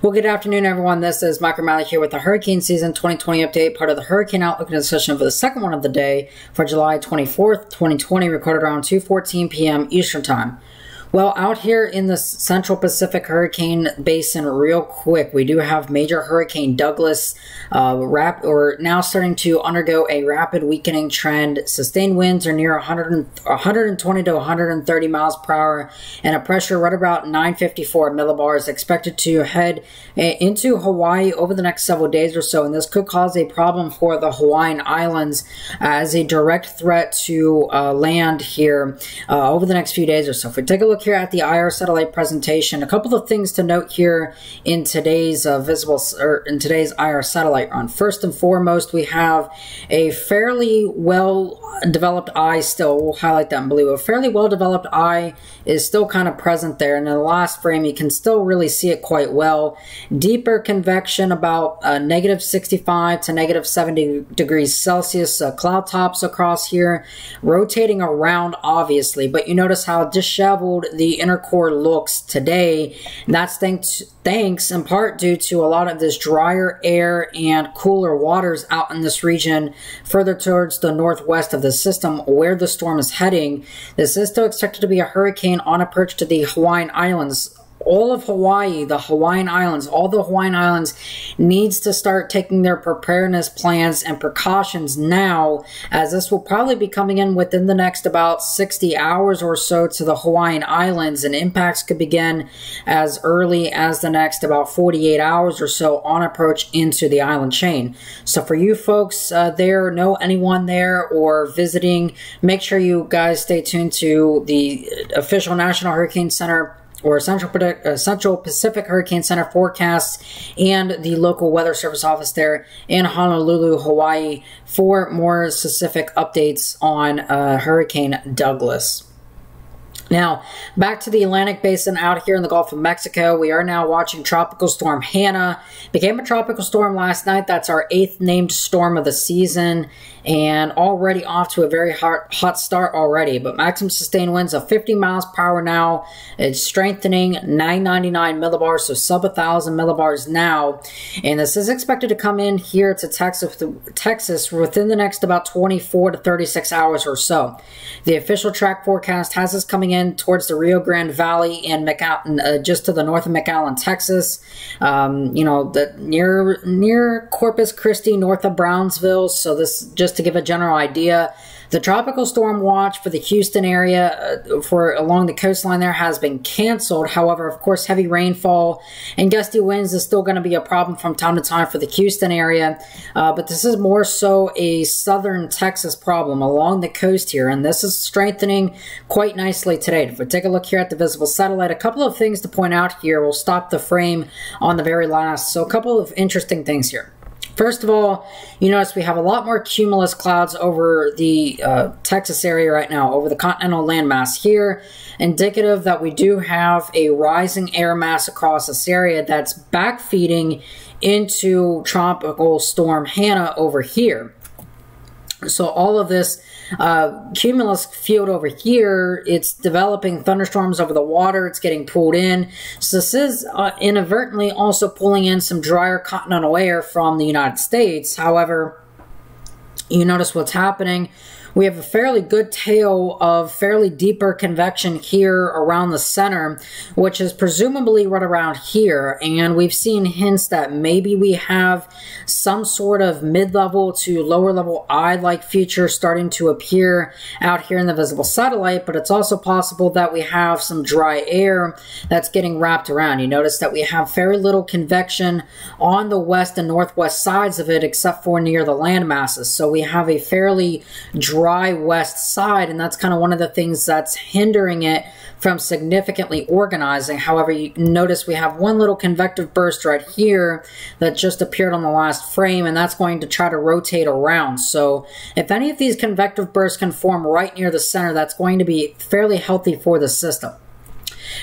Well, good afternoon, everyone. This is Mike Remaley here with the Hurricane Season 2020 update, part of the Hurricane Outlook and session for the second one of the day for July 24th, 2020, recorded around 2.14 p.m. Eastern Time. Well, out here in the Central Pacific Hurricane Basin, real quick, we do have Major Hurricane Douglas, uh, rap or now starting to undergo a rapid weakening trend. Sustained winds are near 100, 120 to 130 miles per hour, and a pressure right about 954 millibars expected to head eh, into Hawaii over the next several days or so. And this could cause a problem for the Hawaiian Islands as a direct threat to uh, land here uh, over the next few days or so. If we take a look look here at the IR satellite presentation, a couple of things to note here in today's uh, visible or in today's IR satellite run. First and foremost, we have a fairly well developed eye still. We'll highlight that in blue. A fairly well developed eye is still kind of present there. And in the last frame, you can still really see it quite well. Deeper convection about uh, negative 65 to negative 70 degrees Celsius. Uh, cloud tops across here, rotating around obviously, but you notice how disheveled the inner core looks today. That's thanks, thanks in part due to a lot of this drier air and cooler waters out in this region further towards the northwest of the system where the storm is heading. This is still expected to be a hurricane on approach to the Hawaiian Islands all of Hawaii, the Hawaiian Islands, all the Hawaiian Islands needs to start taking their preparedness plans and precautions now, as this will probably be coming in within the next about 60 hours or so to the Hawaiian Islands, and impacts could begin as early as the next about 48 hours or so on approach into the island chain. So for you folks uh, there, know anyone there or visiting, make sure you guys stay tuned to the official National Hurricane Center or Central, uh, Central Pacific Hurricane Center forecasts and the local weather service office there in Honolulu, Hawaii for more specific updates on uh, Hurricane Douglas. Now, back to the Atlantic Basin out here in the Gulf of Mexico. We are now watching Tropical Storm Hanna. Became a tropical storm last night. That's our eighth named storm of the season and already off to a very hot, hot start already. But maximum sustained winds of 50 miles per hour now. It's strengthening 999 millibars, so sub 1,000 millibars now. And this is expected to come in here to Texas, Texas within the next about 24 to 36 hours or so. The official track forecast has us coming in towards the Rio Grande Valley and McAllen, uh, just to the north of McAllen, Texas. Um, you know, the near near Corpus Christi, north of Brownsville. So this just to give a general idea, the tropical storm watch for the Houston area uh, for along the coastline there has been canceled. However, of course, heavy rainfall and gusty winds is still going to be a problem from time to time for the Houston area. Uh, but this is more so a southern Texas problem along the coast here, and this is strengthening quite nicely today. If we take a look here at the visible satellite, a couple of things to point out here. We'll stop the frame on the very last. So a couple of interesting things here. First of all, you notice we have a lot more cumulus clouds over the uh, Texas area right now, over the continental landmass here, indicative that we do have a rising air mass across this area that's backfeeding into tropical storm Hanna over here. So all of this uh, cumulus field over here, it's developing thunderstorms over the water. It's getting pulled in. So this is uh, inadvertently also pulling in some drier continental air from the United States. However, you notice what's happening we have a fairly good tail of fairly deeper convection here around the center, which is presumably right around here. And we've seen hints that maybe we have some sort of mid-level to lower-level eye-like feature starting to appear out here in the visible satellite, but it's also possible that we have some dry air that's getting wrapped around. You notice that we have very little convection on the west and northwest sides of it except for near the land masses. So we have a fairly dry dry west side, and that's kind of one of the things that's hindering it from significantly organizing. However, you notice we have one little convective burst right here that just appeared on the last frame, and that's going to try to rotate around. So if any of these convective bursts can form right near the center, that's going to be fairly healthy for the system.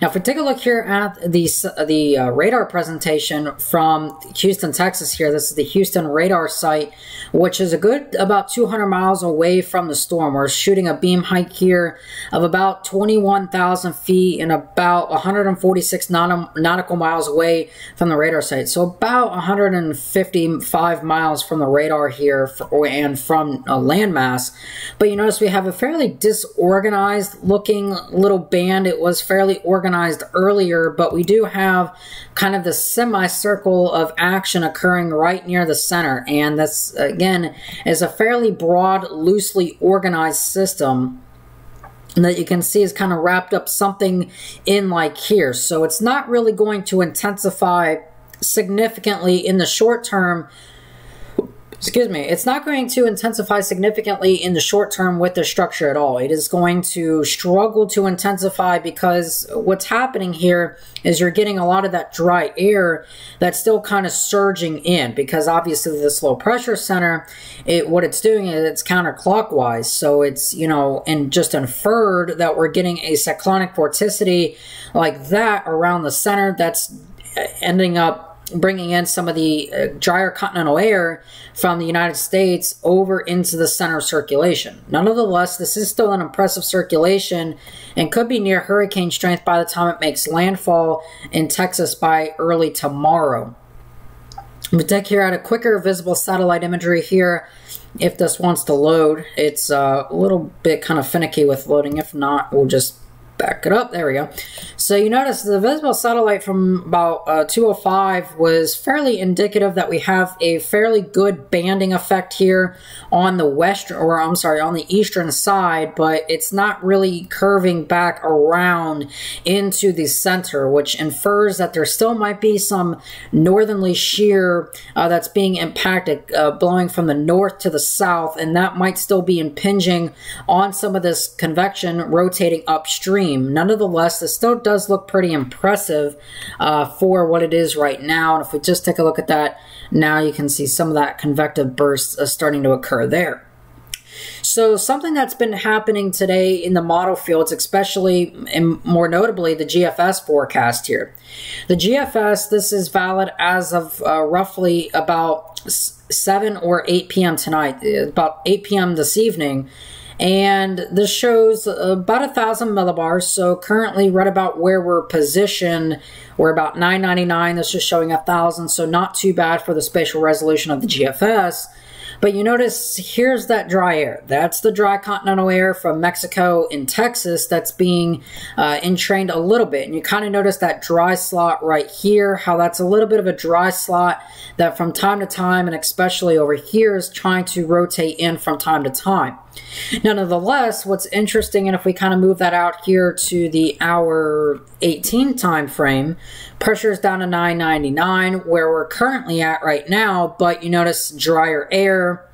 Now, if we take a look here at the, the uh, radar presentation from Houston, Texas here, this is the Houston radar site, which is a good about 200 miles away from the storm. We're shooting a beam height here of about 21,000 feet and about 146 nautical miles away from the radar site. So about 155 miles from the radar here for, and from a landmass. But you notice we have a fairly disorganized looking little band. It was fairly organized earlier, but we do have kind of the semicircle of action occurring right near the center. And this, again, is a fairly broad, loosely organized system that you can see is kind of wrapped up something in like here. So it's not really going to intensify significantly in the short term excuse me, it's not going to intensify significantly in the short term with the structure at all. It is going to struggle to intensify because what's happening here is you're getting a lot of that dry air that's still kind of surging in because obviously this low pressure center, it what it's doing is it's counterclockwise. So it's, you know, and just inferred that we're getting a cyclonic vorticity like that around the center that's ending up bringing in some of the uh, drier continental air from the United States over into the center of circulation. Nonetheless, this is still an impressive circulation and could be near hurricane strength by the time it makes landfall in Texas by early tomorrow. We take here at a quicker visible satellite imagery here. If this wants to load, it's uh, a little bit kind of finicky with loading. If not, we'll just back it up. There we go. So you notice the visible satellite from about uh, 205 was fairly indicative that we have a fairly good banding effect here on the west, or I'm sorry, on the eastern side, but it's not really curving back around into the center, which infers that there still might be some northerly shear uh, that's being impacted, uh, blowing from the north to the south, and that might still be impinging on some of this convection rotating upstream extreme. Nonetheless, this still does look pretty impressive uh, for what it is right now. And if we just take a look at that, now you can see some of that convective burst uh, starting to occur there. So something that's been happening today in the model fields, especially and more notably the GFS forecast here. The GFS, this is valid as of uh, roughly about 7 or 8 p.m. tonight, about 8 p.m. this evening. And this shows about a thousand millibars. So currently right about where we're positioned, we're about 999. This is showing a thousand. So not too bad for the spatial resolution of the GFS. But you notice here's that dry air. That's the dry continental air from Mexico and Texas that's being uh, entrained a little bit. And you kind of notice that dry slot right here, how that's a little bit of a dry slot that from time to time, and especially over here, is trying to rotate in from time to time. Nonetheless, what's interesting, and if we kind of move that out here to the hour 18 time frame, pressure is down to 999, where we're currently at right now, but you notice drier air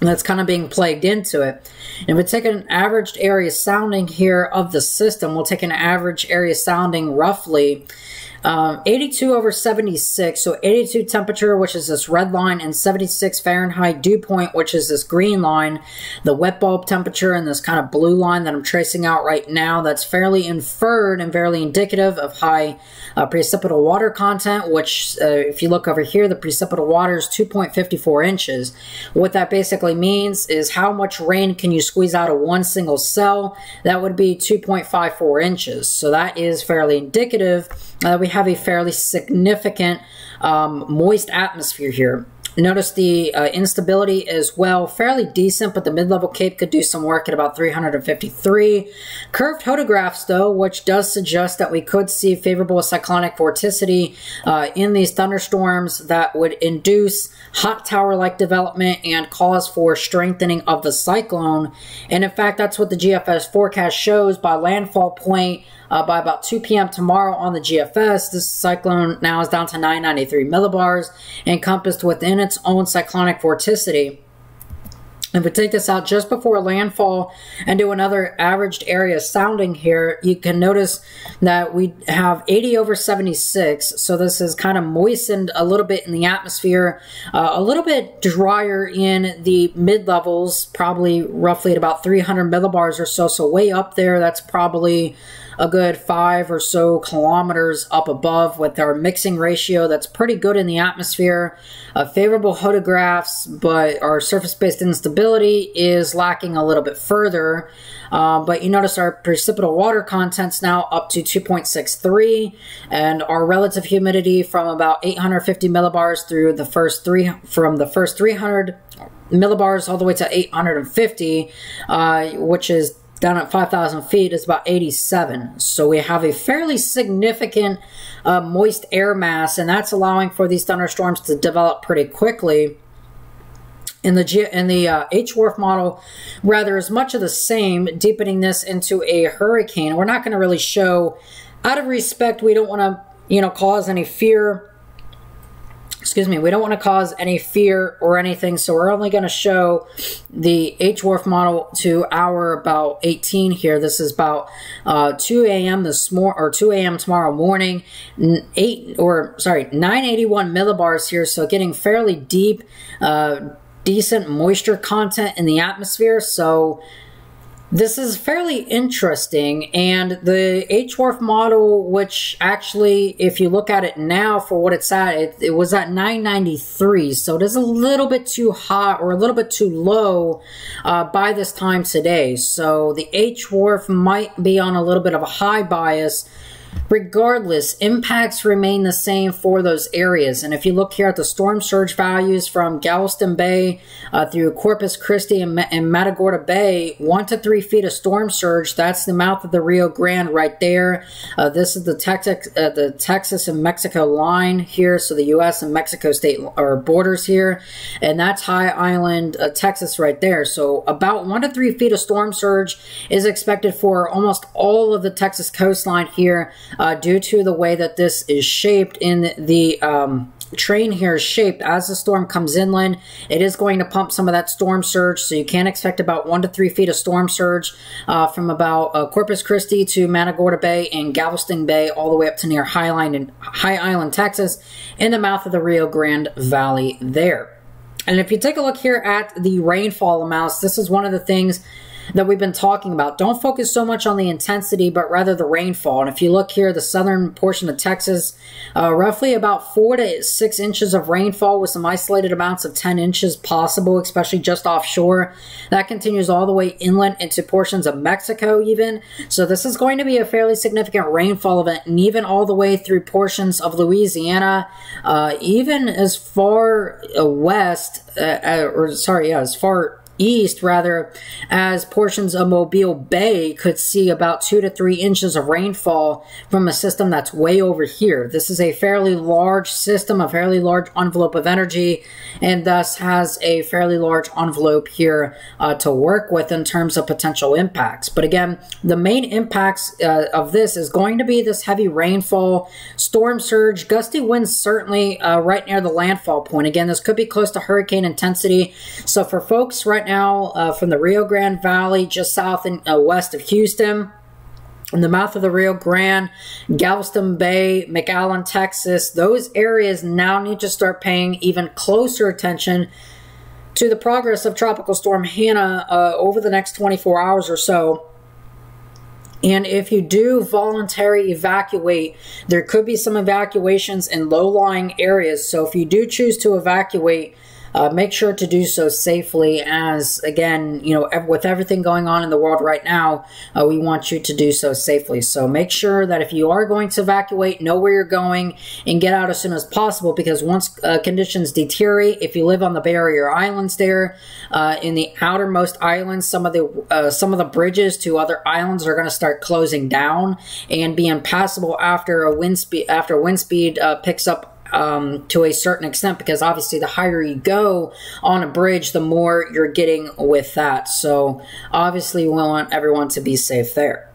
that's kind of being plagued into it. And if we take an averaged area sounding here of the system, we'll take an average area sounding roughly um, 82 over 76, so 82 temperature, which is this red line, and 76 Fahrenheit dew point, which is this green line, the wet bulb temperature, and this kind of blue line that I'm tracing out right now. That's fairly inferred and fairly indicative of high uh, precipitable water content, which, uh, if you look over here, the precipitable water is 2.54 inches. What that basically means is how much rain can you squeeze out of one single cell? That would be 2.54 inches. So that is fairly indicative uh, we have a fairly significant um, moist atmosphere here. Notice the uh, instability as well, fairly decent, but the mid-level cape could do some work at about 353. Curved hodographs, though, which does suggest that we could see favorable cyclonic vorticity uh, in these thunderstorms that would induce hot tower-like development and cause for strengthening of the cyclone. And in fact, that's what the GFS forecast shows by landfall point uh, by about 2 p.m. tomorrow on the GFS. This cyclone now is down to 993 millibars, encompassed within its own cyclonic vorticity. If we take this out just before landfall and do another averaged area sounding here, you can notice that we have 80 over 76. So this is kind of moistened a little bit in the atmosphere, uh, a little bit drier in the mid levels, probably roughly at about 300 millibars or so. So way up there, that's probably a good five or so kilometers up above with our mixing ratio that's pretty good in the atmosphere. Uh, favorable hodographs, but our surface-based instability is lacking a little bit further. Uh, but you notice our precipitable water content's now up to 2.63, and our relative humidity from about 850 millibars through the first three from the first 300 millibars all the way to 850, uh, which is down at 5,000 feet is about 87. So we have a fairly significant uh, moist air mass, and that's allowing for these thunderstorms to develop pretty quickly. In the in the uh, HWRF model, rather is much of the same, deepening this into a hurricane. We're not going to really show, out of respect, we don't want to you know cause any fear excuse me, we don't want to cause any fear or anything, so we're only going to show the HWRF model to hour about 18 here. This is about uh, 2 a.m. this morning, or 2 a.m. tomorrow morning, 8, or sorry, 981 millibars here, so getting fairly deep, uh, decent moisture content in the atmosphere, so this is fairly interesting, and the HWRF model, which actually, if you look at it now for what it's at, it, it, was at 993, so it is a little bit too hot or a little bit too low uh, by this time today. So the HWRF might be on a little bit of a high bias Regardless, impacts remain the same for those areas. And if you look here at the storm surge values from Galveston Bay uh, through Corpus Christi and, and Matagorda Bay, one to three feet of storm surge. That's the mouth of the Rio Grande right there. Uh, this is the Texas, uh, the Texas and Mexico line here. So the U.S. and Mexico state or borders here, and that's High Island, uh, Texas, right there. So about one to three feet of storm surge is expected for almost all of the Texas coastline here uh, due to the way that this is shaped in the um, train here is shaped as the storm comes inland. It is going to pump some of that storm surge, so you can expect about one to three feet of storm surge uh, from about uh, Corpus Christi to Matagorda Bay and Galveston Bay, all the way up to near High Island, High Island, Texas, in the mouth of the Rio Grande Valley there. And if you take a look here at the rainfall amounts, this is one of the things that we've been talking about. Don't focus so much on the intensity, but rather the rainfall. And if you look here, the southern portion of Texas, uh, roughly about four to six inches of rainfall with some isolated amounts of 10 inches possible, especially just offshore. That continues all the way inland into portions of Mexico, even. So this is going to be a fairly significant rainfall event, and even all the way through portions of Louisiana, uh, even as far uh, west, uh, uh, or sorry, yeah, as far east, rather, as portions of Mobile Bay could see about two to three inches of rainfall from a system that's way over here. This is a fairly large system, a fairly large envelope of energy, and thus has a fairly large envelope here uh, to work with in terms of potential impacts. But again, the main impacts uh, of this is going to be this heavy rainfall, storm surge, gusty winds certainly uh, right near the landfall point. Again, this could be close to hurricane intensity. So for folks right now uh, from the Rio Grande Valley, just south and uh, west of Houston. In the mouth of the Rio Grande, Galveston Bay, McAllen, Texas, those areas now need to start paying even closer attention to the progress of Tropical Storm Hanna uh, over the next 24 hours or so. And if you do voluntary evacuate, there could be some evacuations in low lying areas. So if you do choose to evacuate, uh, make sure to do so safely as, again, you know, with everything going on in the world right now, uh, we want you to do so safely. So make sure that if you are going to evacuate, know where you're going and get out as soon as possible because once uh, conditions deteriorate, if you live on the barrier islands there, uh, in the outermost islands, some of the uh, some of the bridges to other islands are going to start closing down and be impassable after a wind speed after wind speed uh, picks up um, to a certain extent because obviously the higher you go on a bridge, the more you're getting with that. So obviously, we want everyone to be safe there.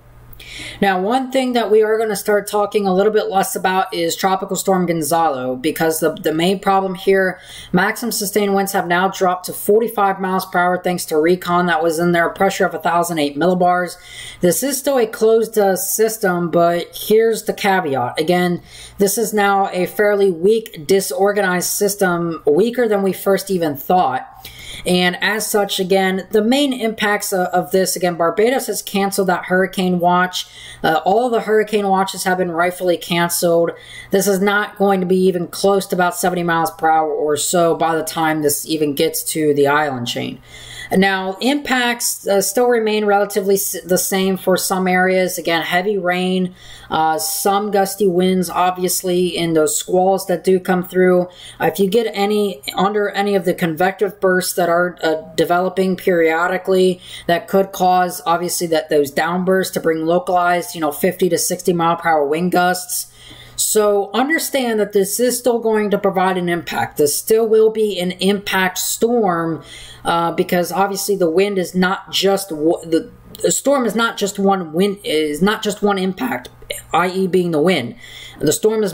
Now, one thing that we are going to start talking a little bit less about is Tropical Storm Gonzalo because the, the main problem here, maximum sustained winds have now dropped to 45 miles per hour thanks to recon that was in there, pressure of 1,008 millibars. This is still a closed uh, system, but here's the caveat. Again, this is now a fairly weak, disorganized system, weaker than we first even thought. And as such, again, the main impacts of, of this, again, Barbados has canceled that hurricane watch. Uh, all the hurricane watches have been rightfully canceled. This is not going to be even close to about 70 miles per hour or so by the time this even gets to the island chain. Now, impacts uh, still remain relatively the same for some areas. Again, heavy rain, uh, some gusty winds, obviously, in those squalls that do come through. Uh, if you get any under any of the convective bursts that are uh, developing periodically, that could cause, obviously, that those downbursts to bring localized, you know, 50 to 60 mile per hour wind gusts. So understand that this is still going to provide an impact. This still will be an impact storm uh, because obviously the wind is not just the, the storm is not just one wind is not just one impact, i.e., being the wind. The storm is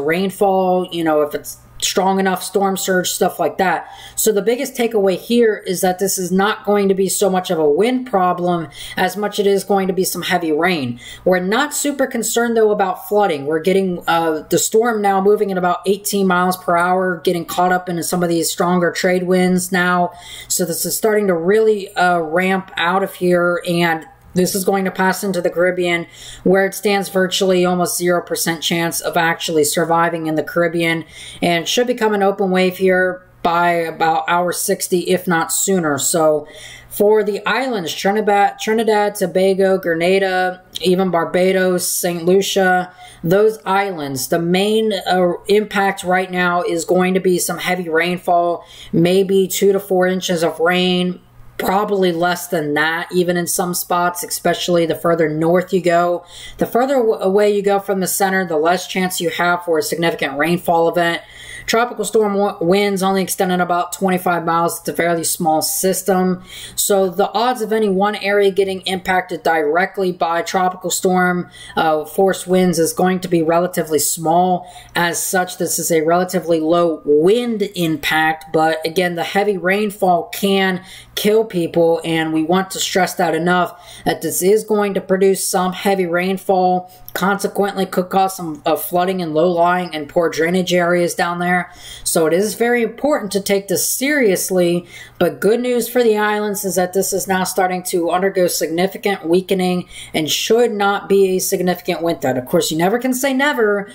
rainfall. You know, if it's strong enough storm surge, stuff like that. So the biggest takeaway here is that this is not going to be so much of a wind problem as much as it is going to be some heavy rain. We're not super concerned though about flooding. We're getting uh, the storm now moving at about 18 miles per hour, getting caught up into some of these stronger trade winds now. So this is starting to really uh, ramp out of here and this is going to pass into the Caribbean, where it stands virtually almost 0% chance of actually surviving in the Caribbean and should become an open wave here by about hour 60, if not sooner. So for the islands, Trinidad, Trinidad, Tobago, Grenada, even Barbados, St. Lucia, those islands, the main uh, impact right now is going to be some heavy rainfall, maybe two to four inches of rain, probably less than that, even in some spots, especially the further north you go. The further away you go from the center, the less chance you have for a significant rainfall event. Tropical storm winds only extending about 25 miles. It's a fairly small system. So the odds of any one area getting impacted directly by tropical storm uh, force winds is going to be relatively small. As such, this is a relatively low wind impact. But again, the heavy rainfall can kill people. And we want to stress that enough that this is going to produce some heavy rainfall consequently could cause some uh, flooding in low-lying and poor drainage areas down there. So it is very important to take this seriously. But good news for the islands is that this is now starting to undergo significant weakening and should not be a significant wind winter. Of course, you never can say never,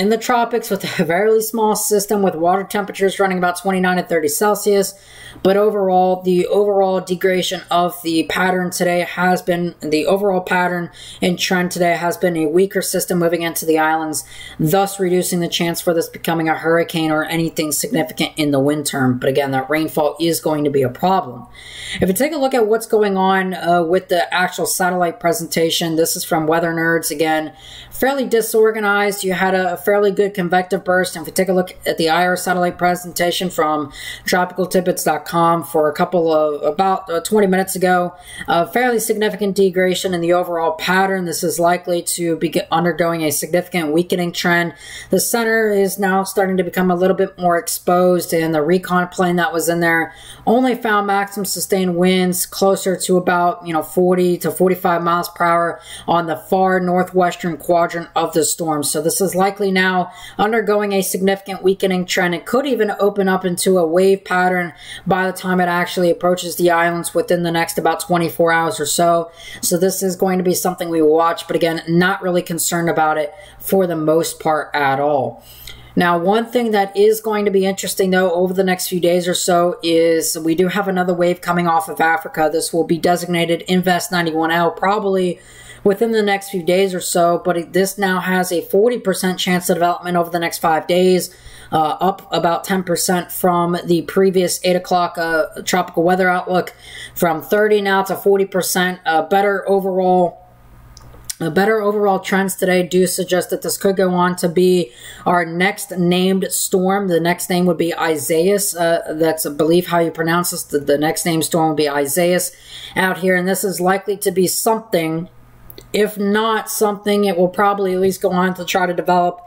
in the tropics with a very small system with water temperatures running about 29 to 30 Celsius. But overall, the overall degradation of the pattern today has been, the overall pattern and trend today has been a weaker system moving into the islands, thus reducing the chance for this becoming a hurricane or anything significant in the wind term. But again, that rainfall is going to be a problem. If you take a look at what's going on uh, with the actual satellite presentation, this is from Weather Nerds again fairly disorganized. You had a, fairly good convective burst. And if we take a look at the IR satellite presentation from tropicaltidbits.com for a couple of about uh, 20 minutes ago, a fairly significant degradation in the overall pattern. This is likely to be undergoing a significant weakening trend. The center is now starting to become a little bit more exposed, and the recon plane that was in there only found maximum sustained winds closer to about you know 40 to 45 miles per hour on the far northwestern quadrant quadrant of the storm. So this is likely now undergoing a significant weakening trend. It could even open up into a wave pattern by the time it actually approaches the islands within the next about 24 hours or so. So this is going to be something we watch, but again, not really concerned about it for the most part at all. Now, one thing that is going to be interesting, though, over the next few days or so is we do have another wave coming off of Africa. This will be designated Invest 91L, probably within the next few days or so, but this now has a 40% chance of development over the next five days, uh, up about 10% from the previous 8 o'clock uh, tropical weather outlook, from 30 now to 40%, uh, better overall the better overall trends today do suggest that this could go on to be our next named storm. The next name would be Isaias. Uh, that's, I believe, how you pronounce this. The, the next named storm would be Isaias out here. And this is likely to be something if not something, it will probably at least go on to try to develop.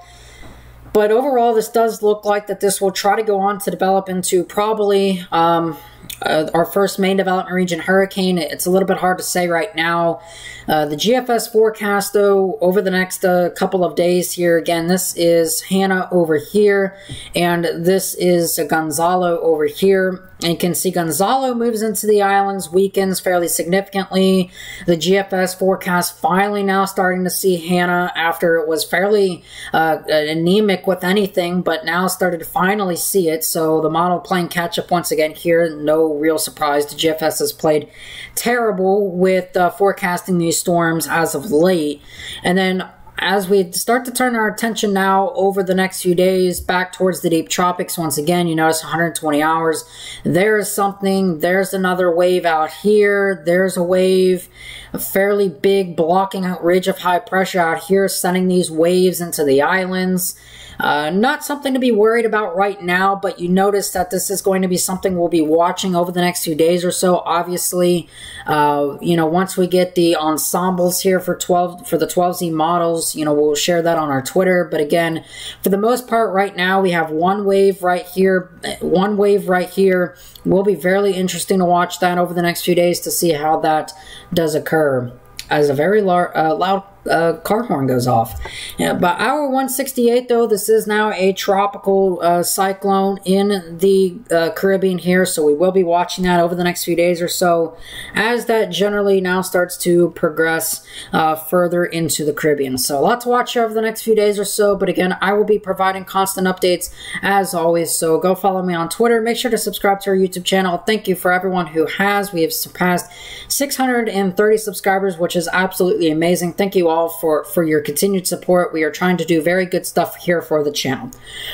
But overall, this does look like that this will try to go on to develop into probably um, uh, our first main development region hurricane. It's a little bit hard to say right now. Uh, the GFS forecast, though, over the next uh, couple of days here, again, this is Hanna over here, and this is Gonzalo over here. And you can see Gonzalo moves into the islands, weakens fairly significantly. The GFS forecast finally now starting to see Hanna after it was fairly uh, anemic with anything, but now started to finally see it. So the model playing catch up once again here. No real surprise. The GFS has played terrible with uh, forecasting these storms as of late. And then as we start to turn our attention now over the next few days back towards the deep tropics once again you notice 120 hours. There's something there's another wave out here. There's a wave a fairly big blocking out ridge of high pressure out here sending these waves into the islands uh, not something to be worried about right now, but you notice that this is going to be something we'll be watching over the next few days or so. Obviously, uh, you know, once we get the ensembles here for 12 for the 12Z models, you know, we'll share that on our Twitter. But again, for the most part, right now we have one wave right here, one wave right here. Will be fairly interesting to watch that over the next few days to see how that does occur. As a very lar- uh, loud uh, car horn goes off. Yeah, by hour 168, though, this is now a tropical uh, cyclone in the uh, Caribbean here, so we will be watching that over the next few days or so as that generally now starts to progress uh, further into the Caribbean. So a lot to watch over the next few days or so, but again, I will be providing constant updates as always, so go follow me on Twitter. Make sure to subscribe to our YouTube channel. Thank you for everyone who has. We have surpassed 630 subscribers, which is absolutely amazing. Thank you all for, for your continued support. We are trying to do very good stuff here for the channel.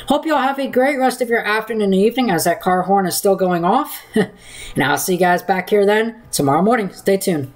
Hope you all have a great rest of your afternoon and evening as that car horn is still going off. and I'll see you guys back here then tomorrow morning. Stay tuned.